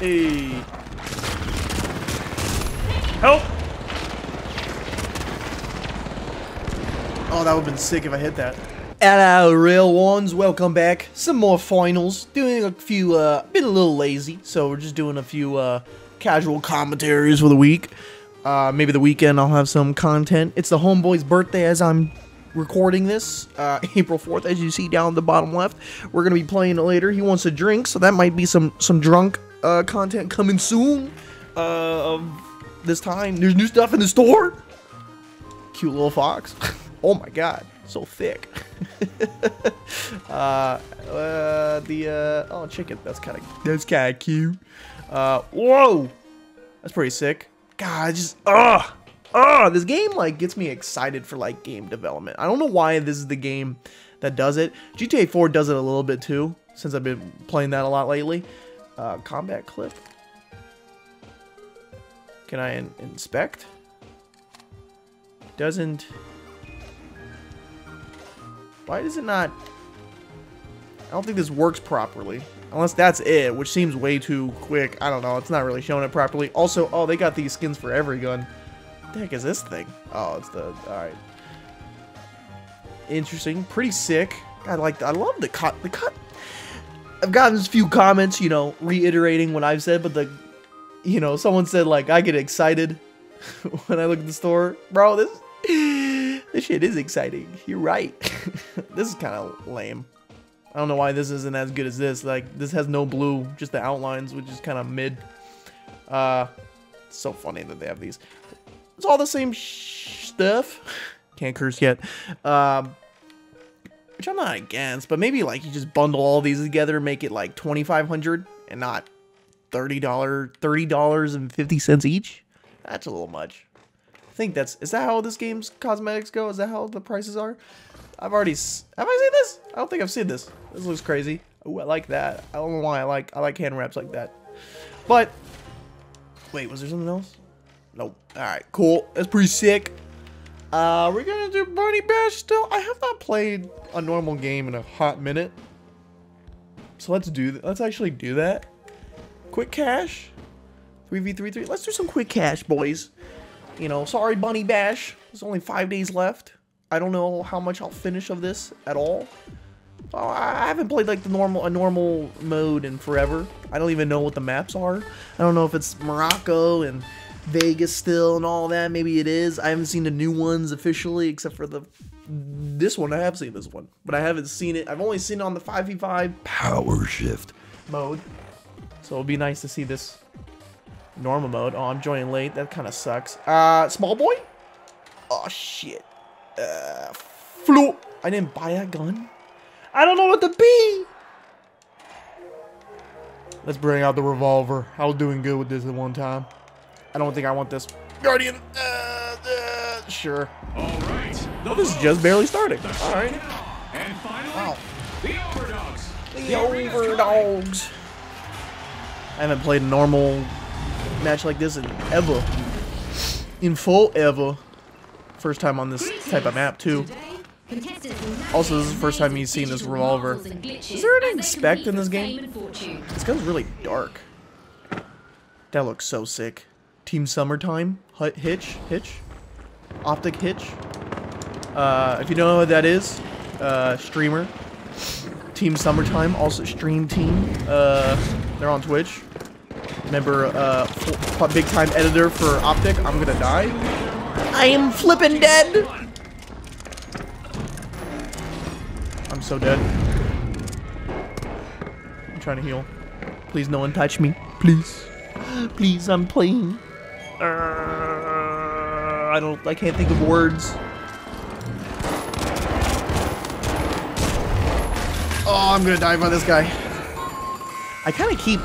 Hey. Help! Oh, that would have been sick if I hit that. Hello, real ones. Welcome back. Some more finals. Doing a few, uh, been a little lazy, so we're just doing a few, uh, casual commentaries for the week. Uh, maybe the weekend I'll have some content. It's the homeboy's birthday as I'm recording this, uh, April 4th, as you see down the bottom left. We're gonna be playing it later. He wants a drink, so that might be some, some drunk, uh, content coming soon. Uh, of this time. There's new stuff in the store. Cute little fox. oh my god, so thick. uh, uh, the, uh, oh, chicken. That's kind of, that's kind of cute. Uh, whoa. That's pretty sick. God, just, ugh. Ugh, this game, like, gets me excited for, like, game development. I don't know why this is the game that does it. GTA 4 does it a little bit, too, since I've been playing that a lot lately. Uh, combat clip. Can I in inspect? Doesn't... Why does it not... I don't think this works properly. Unless that's it, which seems way too quick. I don't know. It's not really showing it properly. Also, oh, they got these skins for every gun. What the heck is this thing? Oh, it's the... Alright. Interesting. Pretty sick. I like... I love the cut. The cut... I've gotten a few comments, you know, reiterating what I've said, but the... You know, someone said, like, I get excited when I look at the store. Bro, this... This shit is exciting. You're right. this is kind of lame. I don't know why this isn't as good as this. Like, this has no blue, just the outlines, which is kind of mid. Uh, so funny that they have these. It's all the same stuff. Can't curse yet. Um, which I'm not against, but maybe like you just bundle all these together, make it like 2500 and not $30, $30.50 each. That's a little much. I think that's, is that how this game's cosmetics go? Is that how the prices are? I've already, have I seen this? I don't think I've seen this. This looks crazy. Ooh, I like that. I don't know why I like, I like hand wraps like that. But, wait, was there something else? Nope. Alright, cool. That's pretty sick. Uh, we're gonna do Bunny Bash still. I have not played a normal game in a hot minute. So let's do, that let's actually do that. Quick cash. 3v33. Let's do some quick cash, boys. You know, sorry, Bunny Bash. There's only five days left. I don't know how much I'll finish of this at all. Oh, I haven't played like the normal a normal mode in forever. I don't even know what the maps are. I don't know if it's Morocco and Vegas still and all that. Maybe it is. I haven't seen the new ones officially, except for the this one. I have seen this one, but I haven't seen it. I've only seen it on the 5v5 power shift mode. So it'll be nice to see this normal mode. Oh, I'm joining late. That kind of sucks. Uh, small boy? Oh, shit. Uh, flu. I didn't buy that gun. I don't know what to be. Let's bring out the revolver. I was doing good with this at one time. I don't think I want this. Guardian. Uh, uh, sure. All right. Oh, this is just barely starting. All right. And finally, Wow. the overdogs. The overdogs. I haven't played a normal match like this in ever. In full ever. First time on this type of map too. Also, this is the first time you've seen this revolver. Is there an inspect in this game? This gun's really dark. That looks so sick. Team Summertime, Hitch, Hitch, Optic Hitch. Uh, if you don't know what that is, uh, streamer. Team Summertime, also stream team. Uh, they're on Twitch. Member, uh, big time editor for Optic. I'm gonna die. I am flipping dead. I'm so dead. I'm trying to heal. Please, no one touch me. Please. Please, I'm playing. Uh, I don't, I can't think of words. Oh, I'm gonna die by this guy. I kind of keep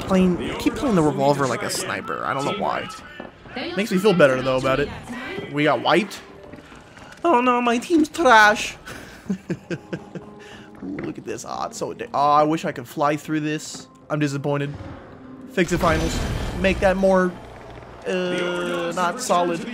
playing, keep playing the revolver like a sniper. I don't know why. Makes me feel better though about it. We got wiped. Oh no, my team's trash. Ooh, look at this. Ah, so. Oh, I wish I could fly through this. I'm disappointed. Fix it, finals. Make that more, uh, not solid.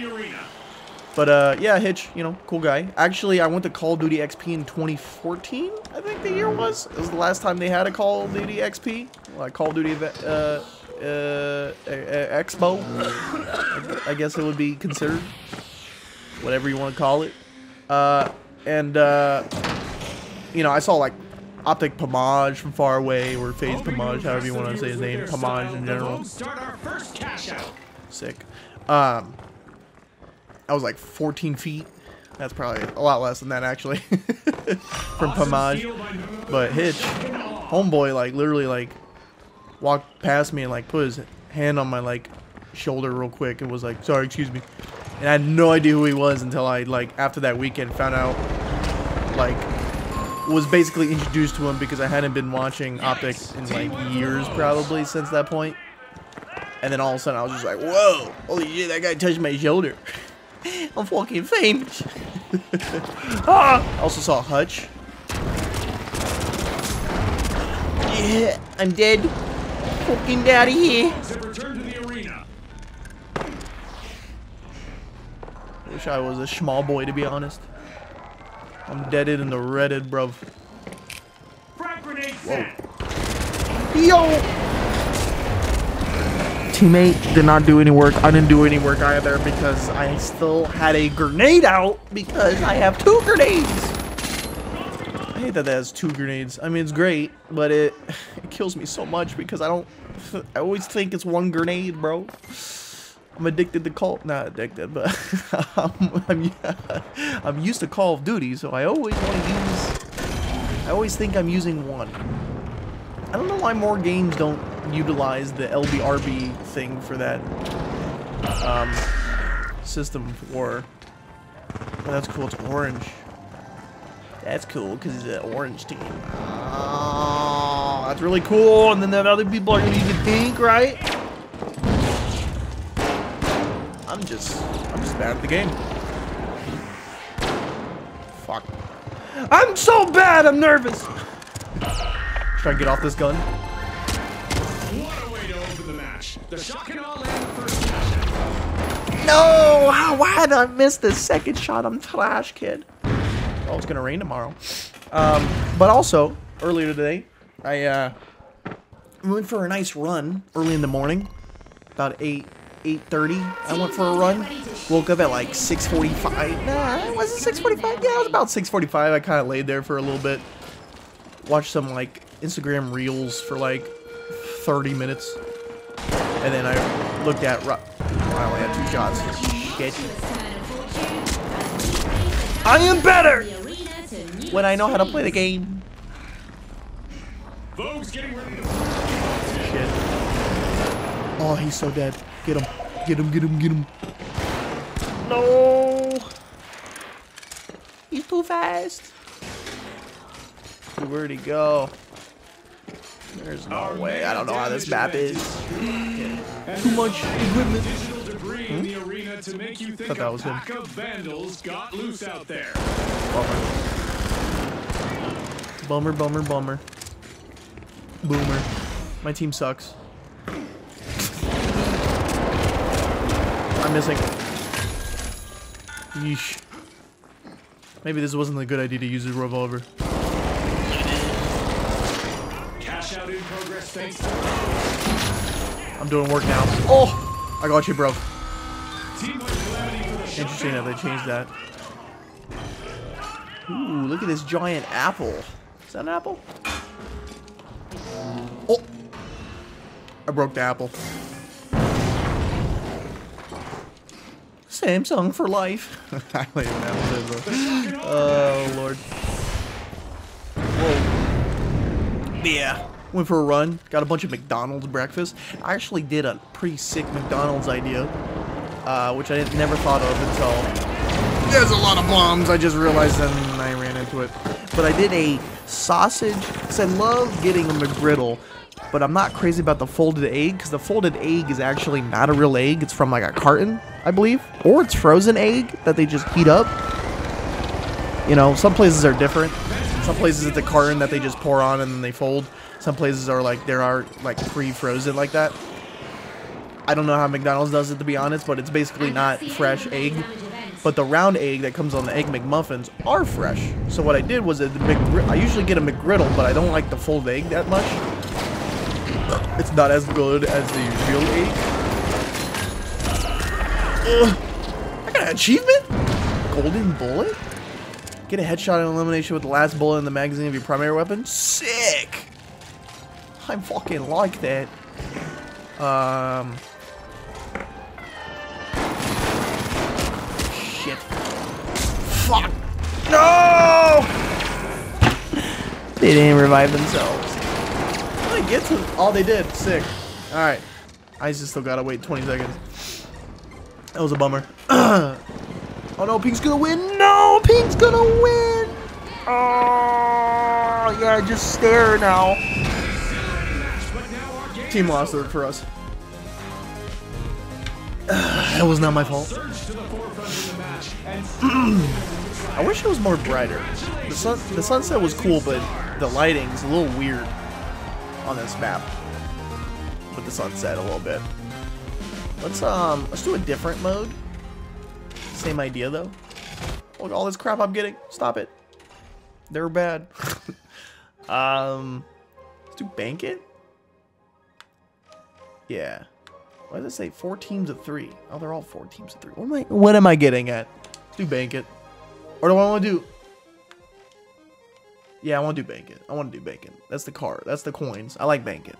But uh, yeah, Hitch, you know, cool guy. Actually, I went to Call of Duty XP in 2014. I think the year was. It was the last time they had a Call of Duty XP, like Call of Duty uh, uh, Expo. I guess it would be considered, whatever you want to call it. Uh, and uh, you know, I saw like Optic Pamaj from far away, or FaZe Pamaj, however you want to say his name, Pamaj in general. Start our first cash out. Sick. Um, I was like 14 feet. That's probably a lot less than that actually. From Pamaj. steal by Moon. But Hitch, homeboy, like literally like walked past me and like put his hand on my like shoulder real quick and was like, "Sorry, excuse me." And I had no idea who he was until I like after that weekend found out like was basically introduced to him because I hadn't been watching Optic in like years probably since that point. And then all of a sudden I was just like, "Whoa, holy shit, that guy touched my shoulder." I'm fucking famous. ah! I also saw Hutch. Yeah, I'm dead. Fucking out of here. Dogs have returned to the arena. Wish I was a small boy to be honest. I'm deaded in the redded, bruv. Set. Yo! Teammate did not do any work. I didn't do any work either because I still had a grenade out because I have two grenades. I hate that that has two grenades. I mean, it's great, but it it kills me so much because I don't. I always think it's one grenade, bro. I'm addicted to Call. Not addicted, but I'm, I'm, I'm used to Call of Duty, so I always want to use. I always think I'm using one. I don't know why more games don't utilize the LBRB thing for that um, system for. Oh, that's cool. It's orange. That's cool because it's an orange team. Oh, that's really cool. And then the other people are gonna be the pink, right? I'm just, I'm just bad at the game. Fuck. I'm so bad. I'm nervous. Try to get off this gun. The shock and all and the first cash out. No! How, why did I miss the second shot? I'm trash, kid. Oh, it's gonna rain tomorrow. Um, but also, earlier today, I uh, went for a nice run early in the morning, about 8, 8.30. I went for a run. Woke up at like 6.45. Nah, was it 6.45? Yeah, it was about 6.45. I kind of laid there for a little bit. Watched some like Instagram reels for like 30 minutes. And then I looked at... I only had two shots. Shit. I am better when I know how to play the game. Vogue's getting ready to Shit. Oh, he's so dead. Get him. Get him, get him, get him. No. He's too fast. Where'd he go? There's no Our way. I don't know how this map is. Too much equipment. Digital debris in the hmm? arena to make you think Thought that a was him. of vandals got loose out there. Bummer. Bummer, bummer, bummer. Boomer. My team sucks. I'm missing. Yeesh. Maybe this wasn't a good idea to use a revolver. Cash out in progress thanks to I'm doing work now. Oh! I got you, bro. Team White Calamity for the shock Interesting that they changed that. Ooh, look at this giant apple. Is that an apple? Oh! I broke the apple. Samsung for life. I don't even know what it is, though. Oh, Lord. Whoa. Yeah. Went for a run. Got a bunch of McDonald's breakfast. I actually did a pretty sick McDonald's idea. Uh, which I didn't- never thought of until there's a lot of bombs. I just realized and I ran into it. But I did a sausage because I love getting a McGriddle. But I'm not crazy about the folded egg because the folded egg is actually not a real egg. It's from like a carton, I believe, or it's frozen egg that they just heat up. You know, some places are different. Some places it's a carton that they just pour on and then they fold. Some places are like there are like pre-frozen like that. I don't know how McDonald's does it to be honest, but it's basically not fresh egg. but the round egg that comes on the egg McMuffins are fresh. So what I did was that the McGri- I usually get a McGriddle, but I don't like the full egg that much. It's not as good as the real egg. Ugh. I got an achievement? Golden bullet? Get a headshot and elimination with the last bullet in the magazine of your primary weapon? Sick! I fucking like that. Um. Shit. Fuck! No! They didn't revive themselves. They get to? Oh, they did. Sick. All right. I just still gotta wait 20 seconds. That was a bummer. oh no, Pink's gonna win. No, Pink's gonna win. Oh, yeah, just stare now. Team lost it for us. that was not my fault. I wish it was more brighter. The sun, the sunset was cool, but the lighting's a little weird on this map. With the sunset a little bit. Let's um, let's do a different mode. Same idea though. Look, all this crap I'm getting. Stop it. They're bad. um, let's do bank it. Yeah. Why does it say four teams of three? Oh, they're all four teams of three. What am I? What am I getting at? Do bank it. Or do I want to do? Yeah, I want to do bank it. I want to do bank it. That's the card. That's the coins. I like bank it.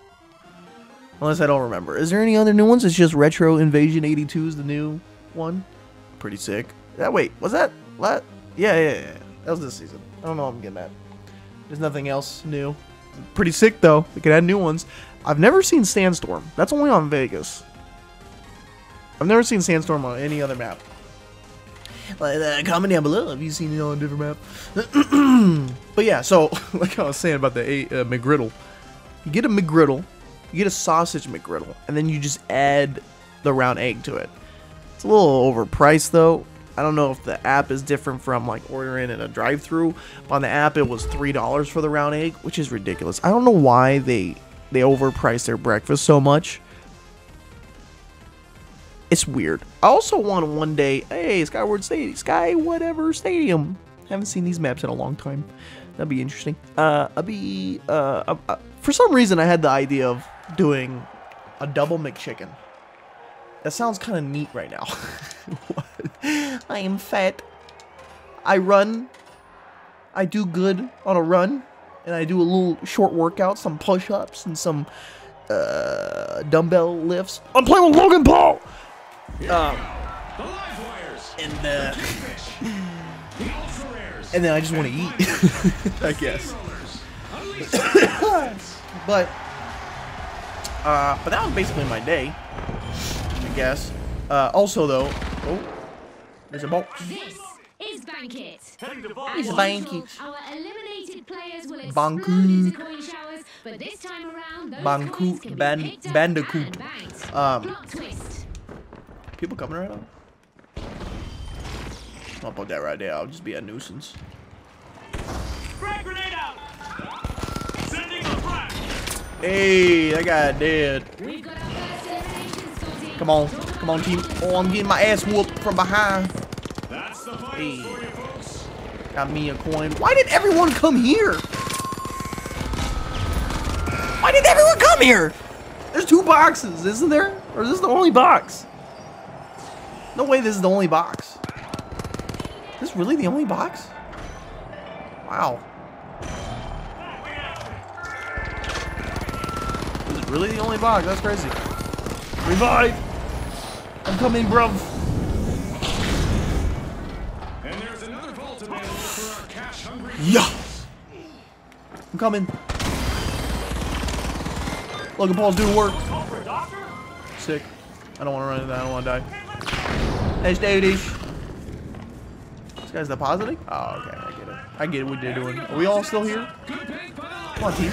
Unless I don't remember. Is there any other new ones? It's just Retro Invasion 82 is the new one. Pretty sick. That wait, was that? What? Yeah, yeah, yeah. That was this season. I don't know what I'm getting at. There's nothing else new. Pretty sick though. We could add new ones. I've never seen Sandstorm. That's only on Vegas. I've never seen Sandstorm on any other map. Like, uh, comment down below if you've seen it on a different map. but yeah, so like I was saying about the eight, uh, McGriddle, you get a McGriddle, you get a sausage McGriddle, and then you just add the round egg to it. It's a little overpriced though. I don't know if the app is different from like ordering in a drive-through. On the app, it was three dollars for the round egg, which is ridiculous. I don't know why they they overprice their breakfast so much. It's weird. I also want one day, hey, Skyward Stadium, Sky whatever Stadium. Haven't seen these maps in a long time. That'd be interesting. Uh, I'll be uh, uh, uh, for some reason I had the idea of doing a double McChicken. That sounds kind of neat right now. I am fat. I run. I do good on a run, and I do a little short workout, some push-ups and some uh, dumbbell lifts. I'm playing with Logan Paul. Um, the and uh, the and then I just want to eat. I guess. rollers. Unleash the But uh, but that was basically my day. I guess. Uh, also though, oh, there's a box. This is Bankit. It's As Bankit. Usual, Our eliminated players will Bancoot. explode into coin showers, but this time around, those Bancoot, coins can be ban- picked bandicoot. and. Um, twist. People coming right now. I'll put that right there. I'll just be a nuisance. Frag grenade out! Sending a frag! Hey, that guy dead. We've got our first elimination sorted. Come on, come on, team. Oh, I'm getting my ass whooped from behind. That's the final Hey. Got me a coin. Why did everyone come here? Why did everyone come here? There's two boxes, isn't there? Or is this the only box? No way this is the only box. Is this really the only box? Wow. This is really the only box. That's crazy. Revive! I'm coming, bruv. Yeah. I'm coming. Logan Paul's doing work. Sick. I don't want to run into that. I don't want to die. Hey, Stadish. This guy's depositing? Oh, okay. I get it. I get what they're doing. Are we all still here? Come on, team.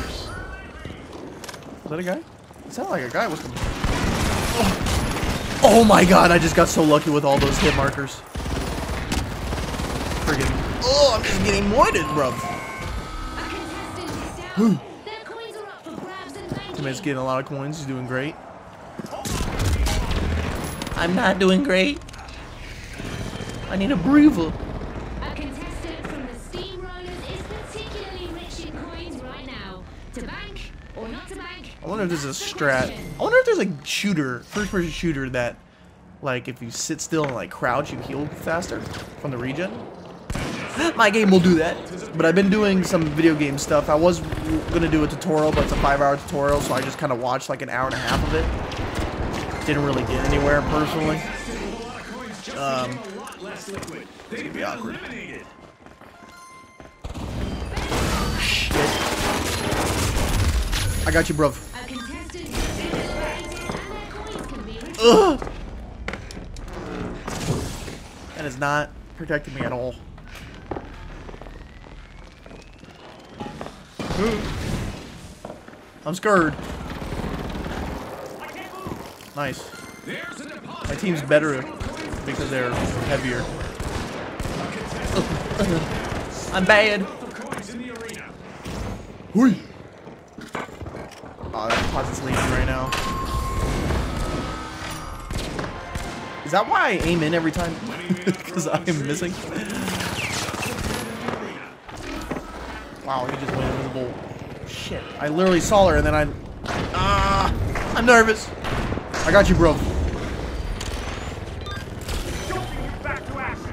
Was that a guy? It sounded like a guy was. Oh. oh my god, I just got so lucky with all those hit markers. Friggin' Oh, I'm just getting moited, bruv. A contestant is down. Their coins are up for grabs and banking. Teammate's getting a lot of coins. He's doing great. I'm not doing great. I need a breather. A contestant from the Steamrollers is particularly rich in coins right now. To bank or not to bank? I wonder if there's a strat. I wonder if there's a shooter, first person shooter that, like, if you sit still and like crouch, you heal faster from the regen. My game will do that. But I've been doing some video game stuff. I was gonna do a tutorial, but it's a five-hour tutorial, so I just kind of watched like an hour and a half of it. Didn't really get anywhere personally. Um, It's gonna be awkward. Shit. I got you, bruv. Ugh. That is not protecting me at all. I'm scared. Nice. There's a deposit. My team's better because they're heavier. I'm bad. of coins in the arena. Hui. Oh, that deposit's leaving right now. Is that why I aim in every time? Because I am missing? Wow, he just went invisible. Shit. I literally saw her and then I... Ah! I'm nervous. I got you, bro. Jolting you back to action.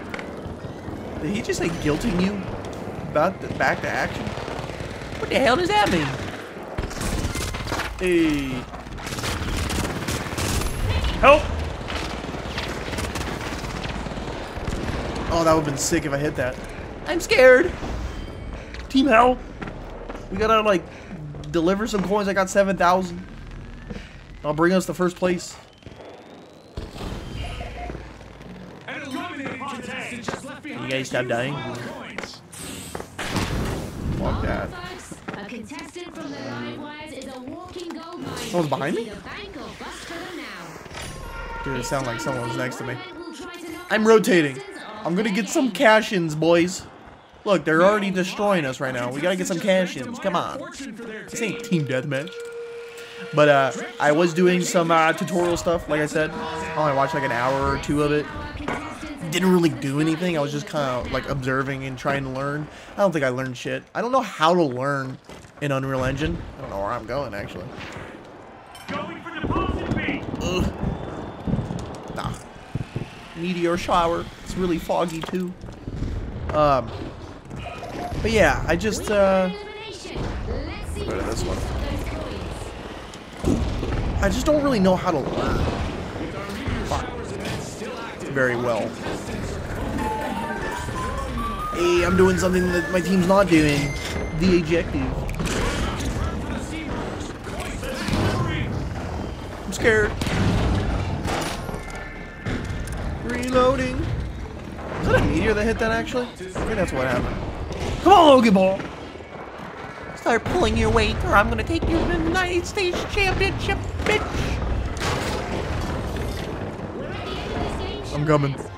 Did he just say guilting you about the back to action? What the hell does that mean? Hey. Help! Oh, that would have been sick if I hit that. I'm scared. Team Hell. We gotta, like, deliver some coins. I got 7,000. I'll bring us to first place. An eliminated contestant just left behind. You guys stop dying? Fuck that. Folks, a contestant from the live wires is a walking gold mine. Someone's behind me? Either bank or bust for them now. Dude, it sounded like someone was next to me. Tournament will try to knock I'm rotating. I'm gonna get some cash-ins, boys. Look, they're already destroying us right now. We gotta get some cash-ins. Come on. This ain't team deathmatch. But uh, I was doing some uh, tutorial stuff, like I said. I only watched like an hour or two of it. Didn't really do anything. I was just kind of like observing and trying to learn. I don't think I learned shit. I don't know how to learn in Unreal Engine. I don't know where I'm going actually. Going for deposit. Ugh. Nah. Meteor shower. It's really foggy too. Um. But yeah, I just uh. elimination. Let's see Rid of who this one. keeps those coins. I just don't really know how to learn Fuck. very well. Hey, I'm doing something that my team's not doing. The objective. I'm scared. Reloading. Was that a meteor that hit that actually? I think that's what happened. Come on, Logan Ball. Start pulling your weight, or I'm gonna take you to the United States Championship, bitch. We're at the end of this game. I'm coming. What.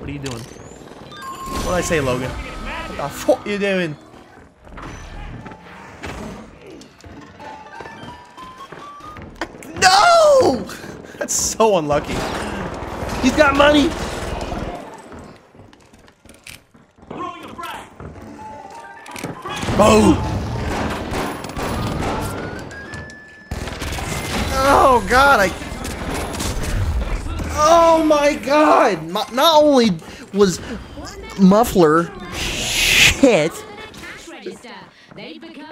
What are you doing? What did I say, Logan? What the fuck you doing? No! That's so unlucky. He's got money. Boom. Oh God! I. Oh my God! Mo- Not only was muffler shit,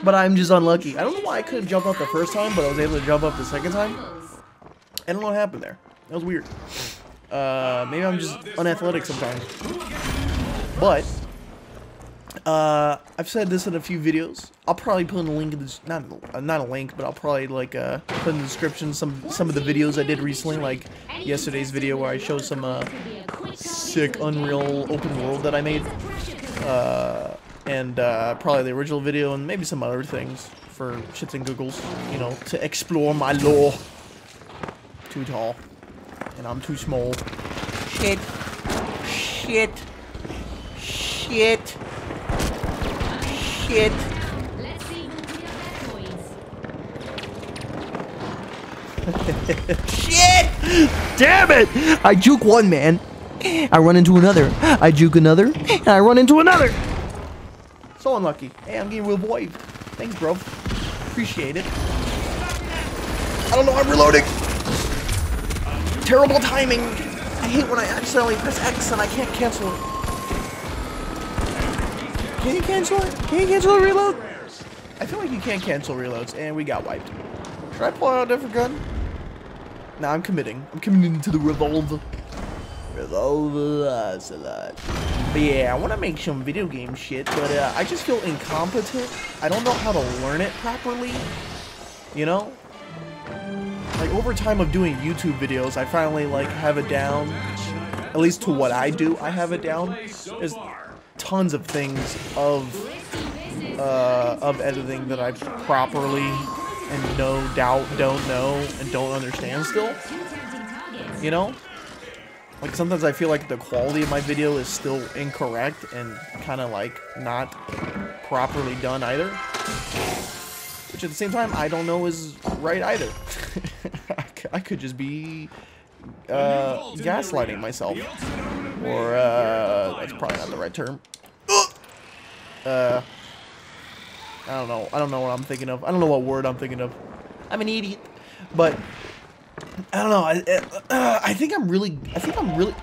but I'm just unlucky. I don't know why I couldn't jump up the first time, but I was able to jump up the second time. I don't know what happened there. That was weird. Uh, maybe I'm just unathletic sometimes. But uh, I've said this in a few videos. I'll probably put in a link in this not not a link, but I'll probably like uh, put in the description some some of the videos I did recently, like yesterday's video where I showed some uh, sick Unreal open world that I made, uh, and uh, probably the original video and maybe some other things for shits and giggles, you know, to explore my lore. Too tall, and I'm too small. Shit. Shit. Shit. Shit. Let's see who can get their coins. Shit! Damn it! I juke one man. I run into another. I juke another. And I run into another. So unlucky. Hey, I'm getting real boy. Thanks, bro. Appreciate it. I don't know, I'm reloading. Terrible timing. I hate when I accidentally press X and I can't cancel it. Can you cancel it? Can you cancel a reload? I feel like you can't cancel reloads, and we got wiped. Should I pull out a different gun? Nah, I'm committing. I'm committing to the revolver. Revolver Ocelot. But yeah, I want to make some video game shit, but uh, I just feel incompetent. I don't know how to learn it properly. You know? Like, over time of doing YouTube videos, I finally, like, have it down. At least to what I do, I have it down. There's tons of things of uh, of editing that I properly and no doubt don't know and don't understand still. You know? Like sometimes I feel like the quality of my video is still incorrect and kind of like not properly done either. Which at the same time I don't know is right either. I could just be uh, gaslighting myself. Or, uh, that's probably not the right term. Uh, I don't know. I don't know what I'm thinking of. I don't know what word I'm thinking of. I'm an idiot. But, I don't know. I, uh, I think I'm really, I think I'm really,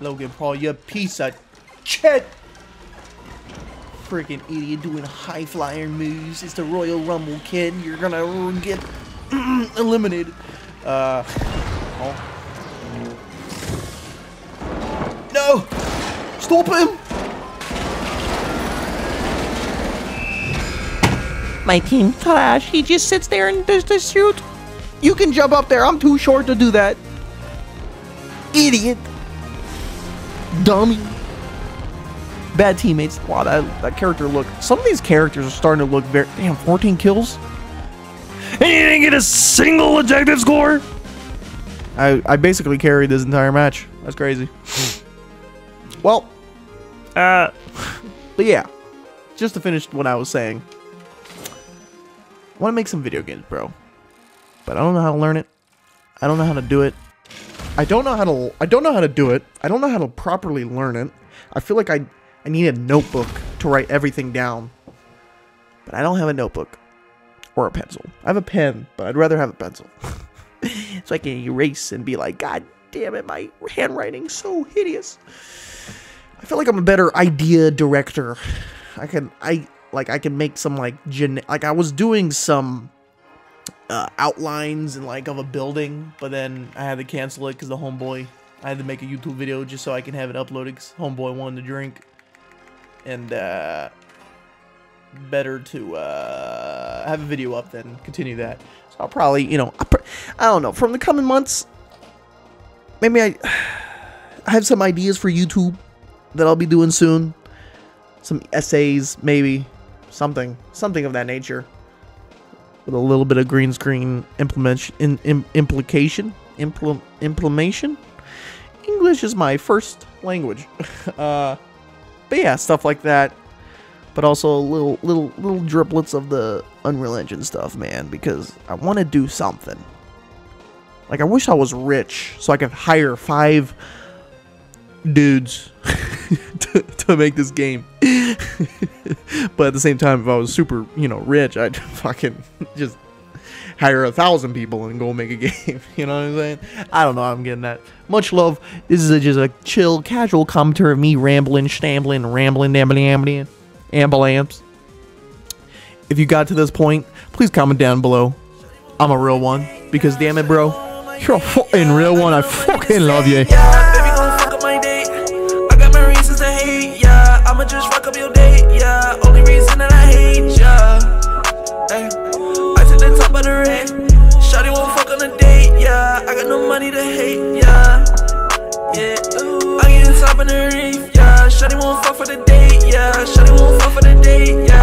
Logan Paul, you piece of shit. Freaking idiot doing high flyer moves. It's the Royal Rumble, kid. You're gonna get eliminated. Uh, oh. Stop him! My team trash. He just sits there and does the shoot. You can jump up there. I'm too short to do that. Idiot. Dummy. Bad teammates. Wow, that, that character look. Some of these characters are starting to look very. Damn, 14 kills? And you didn't get a single objective score? I, I basically carried this entire match. That's crazy. well, uh, but yeah, just to finish what I was saying. I want to make some video games, bro. But I don't know how to learn it. I don't know how to do it. I don't know how to I don't know how to do it. I don't know how to properly learn it. I feel like I I need a notebook to write everything down. But I don't have a notebook or a pencil. I have a pen, but I'd rather have a pencil. so I can erase and be like, God damn it, my handwriting's so hideous. I feel like I'm a better idea director. I can I like I can make some like gen like I was doing some uh, outlines and like of a building, but then I had to cancel it because the homeboy. I had to make a YouTube video just so I can have it uploaded. Cause homeboy wanted to drink, and uh, better to uh, have a video up than continue that. So I'll probably, you know, I, I don't know. From the coming months, maybe I, I have some ideas for YouTube that I'll be doing soon. Some essays, maybe. Something, something of that nature. With a little bit of green screen implementation in, im- implication impl- implementation english is my first language. Uh but yeah stuff like that. But also little little little driplets of the unreal engine stuff man because i want to do something. Like i wish i was rich so i could hire five dudes to, to make this game but at the same time, if I was super, you know, rich, I'd fucking just hire a thousand people and go make a game. You know what I'm saying? I don't know. I'm getting that. Much love. This is a, just a chill, casual commentary of me rambling, stambling, rambling, ambling, ambling, ambulance. If you got to this point, please comment down below. I'm a real one because damn it, bro, you're a fucking real one. I fucking love you. I got no money to hate, yeah. Yeah. I get on top of the reef, yeah. Shawty won't fuck for the date, yeah. Shawty won't fuck for the date, yeah.